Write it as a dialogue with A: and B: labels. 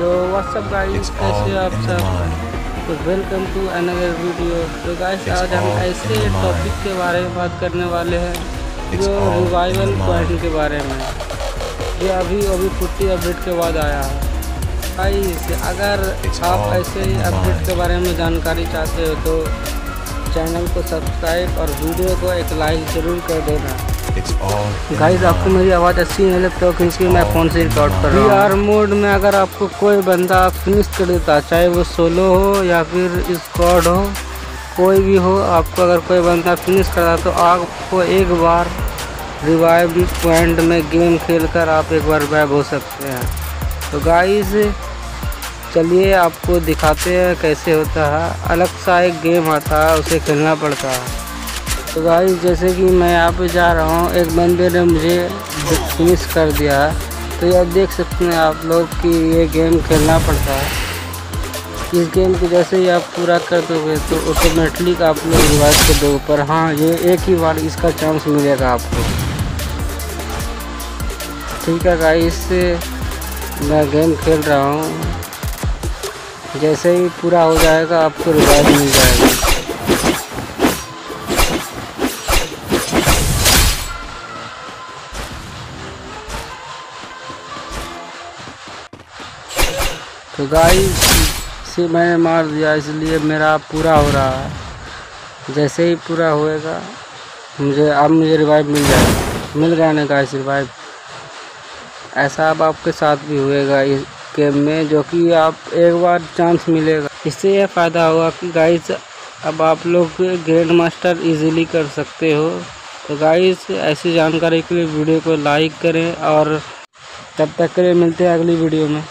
A: तो WhatsApp guys कैसे आप सब? तो वेलकम टू अनदर वीडियो तो गाइस आज हम ऐसे टॉपिक के बारे में बात करने वाले हैं जो रिवाइवल पॉइंट के बारे में जो अभी अभी पुट्टी अपडेट के बाद आया है। गाइस अगर आप ऐसे ही अपडेट के बारे में जानकारी चाहते हो तो चैनल को सब्सक्राइब और वीडियो को एक लाइक ज़रूर कर देना। गाइस आपको मेरी आवाज़ अच्छी नहीं लगती तो क्योंकि मैं फ़ोन से रिकॉर्ड कर रहा हूँ। आर मोड में अगर आपको कोई बंदा फिनिश कर देता चाहे वो सोलो हो या फिर स्क्वाड हो कोई भी हो आपको अगर कोई बंदा फिनिश करता तो आपको एक बार रिवाइव पॉइंट में गेम खेल कर आप एक बार बैग हो सकते हैं। तो गाइस चलिए आपको दिखाते हैं कैसे होता है। अलग सा एक गेम आता है उसे खेलना पड़ता है। तो गाइस जैसे कि मैं यहाँ पे जा रहा हूँ, एक बंदे ने मुझे फिनिश कर दिया तो ये देख सकते हैं आप लोग कि ये गेम खेलना पड़ता है। इस गेम को जैसे ही आप पूरा कर दोगे तो ऑटोमेटिकली आप लोग रिवाइज कर दोगे पर हाँ ये एक ही बार इसका चांस मिलेगा आपको। ठीक है गाइस मैं गेम खेल रहा हूँ। जैसे ही पूरा हो जाएगा, आपको रिवाइज मिल जाएगा। तो गाय से मैंने मार दिया, इसलिए मेरा पूरा हो रहा है। जैसे ही पूरा होएगा, मुझे, अब मुझे रिवाइव मिल जाएगा। मिल गया ना गाइस रिवाइव ऐसा अब आपके साथ भी होएगा इस गेम में, जो कि आप एक बार चांस मिलेगा। इससे यह फ़ायदा होगा कि गाइस अब आप लोग ग्रैंड मास्टर इजीली कर सकते हो। तो गाइस ऐसी जानकारी के लिए वीडियो को लाइक करें और तब तक के लिए मिलते हैं अगली वीडियो में।